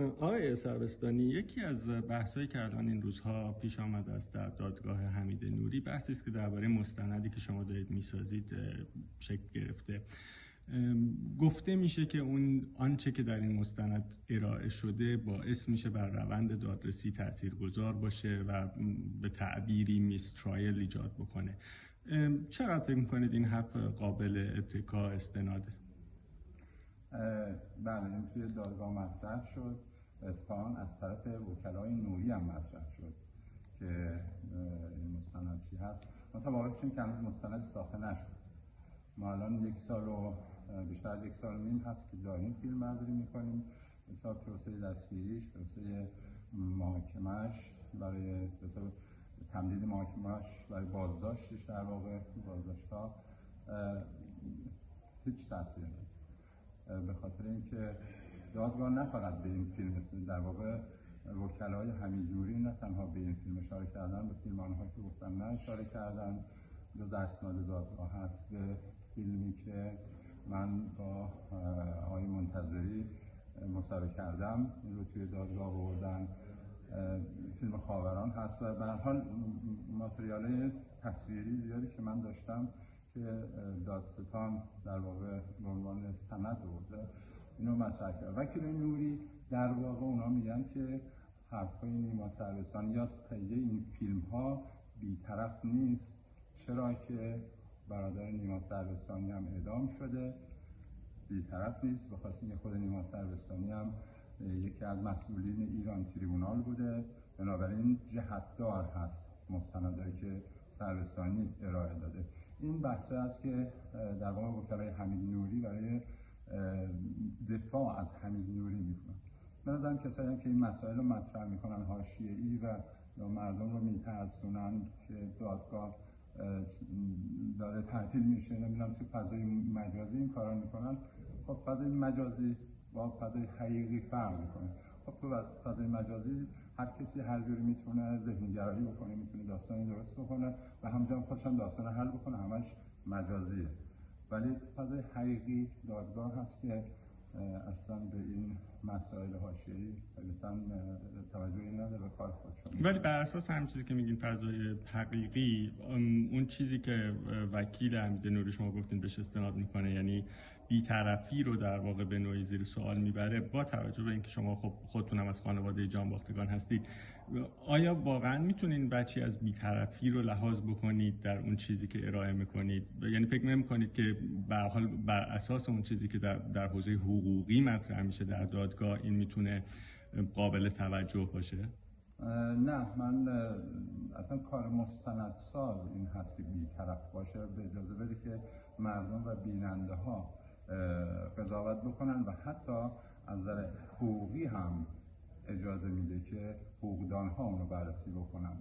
آقای سربستانی یکی از بحثایی که الان این روزها پیش آمده است در دادگاه حمید نوری بحثی است که درباره مستندی که شما دارید می‌سازید شکل گرفته. گفته میشه که اون آنچه که در این مستند ارائه شده باعث میشه بر روند دادرسی تاثیرگذار باشه و به تعبیری میسترایل ایجاد بکنه. چقدر فکر می‌کنید این حرف قابل اتکا استناده؟ بله این توی دادگاه مطرح شد. اتفاقا از طرف وکلای نوری هم مطرح شد که مستند چی هست. متوقف که هنوز مستند ساخته نشد. ما الان یک سال و بیشتر از یک سال نیم هست که داریم فیلم برداری می‌کنیم. حساب پروسه دستگیریش پروسه محاکمش برای تمدید محاکمش برای بازداشتش در واقع بازداشت ها هیچ تاثیر به خاطر اینکه دادگاه نه فقط به این فیلم در واقع وکلای همینجوری نه تنها به این فیلم اشاره کردن به فیلم آنها که گفتن نه اشاره کردن جز اسناد دادگاه هست به فیلمی که من با آقای منتظری مصاحبه کردم این رو توی دادگاه بردن فیلم خاوران هست و به حال ماتریال تصویری زیادی که من داشتم که دادستان در واقع عنوان سند اینو مطرح کرد. وکیل نوری در واقع اونا میگن که حرفای نیما سربستان یا تهیه این فیلم ها بیطرف نیست. چرا که برادر نیما سربستانی هم اعدام شده بیطرف نیست. بخاطر اینکه خود نیما سربستانی هم یکی از مسئولین ایران تریبونال بوده. بنابراین جهتدار هست مستندهایی که سربستانی ارائه داده. این بحثه است که در واقع وکلای حمید نوری برای دفاع از حمید نوری می‌کنن. به نظرم کسایی که این مسائل رو مطرح می‌کنن حاشیه ای و یا مردم رو میترسونن که دادگاه داره تعطیل میشه نمی‌دونم تو فضای مجازی این کارا می‌کنن خب فضای مجازی با فضای حقیقی فرق می‌کنه. تو فضای مجازی هر کسی هر جوری می‌تونه ذهنگرایی بکنه می‌تونه داستانی درست بکنه و همجا خودشم داستان حل بکنه همش مجازیه. ولی فضای حقیقی دادگاه هست که اصلا به این مسائل حاشیه‌ای خیلیتاً توجهی نداره به کار خودشون ولی بر اساس همین چیزی که میگین فضای حقیقی اون چیزی که وکیل حمید نوری شما گفتین بهش استناد می‌کنه یعنی بیطرفی رو در واقع به نوعی زیر سوال می‌بره با توجه به اینکه شما خب خودتون هم از خانواده جانباختگان هستید. آیا واقعا می‌تونین بچی از بیطرفی رو لحاظ بکنید در اون چیزی که ارائه می‌کنید؟ یعنی فکر نمی‌کنید که به حال بر اساس اون چیزی که در, در حوزه حقوقی مطرح میشه در دادگاه این می‌تونه قابل توجه باشه؟ نه من اصلا کار مستندساز این هست که بیطرف باشه. به اجازه بده که مردم و بیننده ها قضاوت بکنن و حتی از نظر حقوقی هم اجازه میده که حقوقدان ها اونو بررسی بکنن.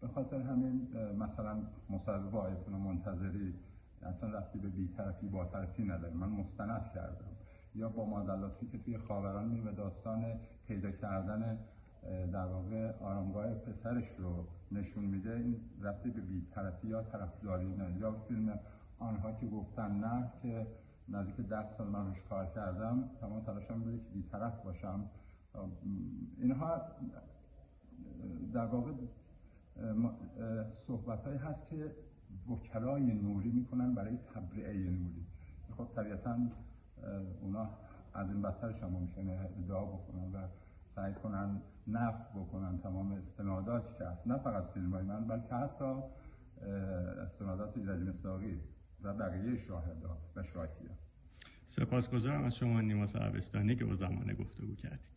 به خاطر همین مثلا مصاحبه آیتون منتظری اصلا رفتی به بیطرفی با طرفی نداره. من مستند کردم. یا با مادلاتی که توی خاوران و داستان پیدا کردن در واقع آرامگاه پسرش رو نشون میده. این رفتی به بیطرفی یا طرفداری نه یا فیلم آنها که گفتن نه که نزدیک ده سال من روش کار کردم تمام تلاشم بوده که بیطرف باشم. اینها در واقع صحبت هایی هست که وکلای نوری می‌کنن برای تبرئه نوری. خب طبیعتا اونا از این بدترش هم ممکنه ادعا بکنن و سعی کنن نف بکنن تمام استناداتی که هست. نه فقط فیلم های من بلکه حتی استنادات ایرج مساقی و بقیه شاهدا و شاکیان سپاسگزارم از شما نیما سربستانی که با زمانه گفتگو کردید.